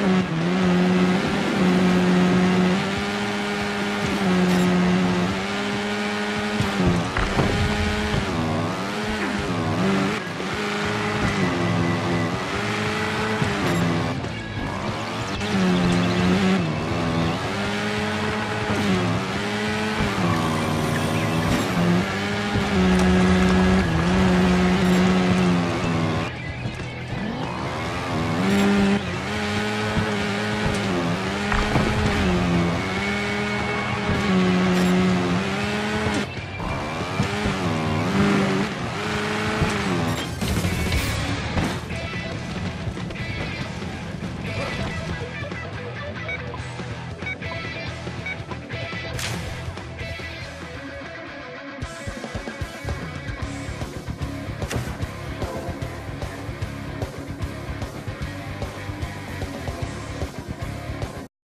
Mm-hmm.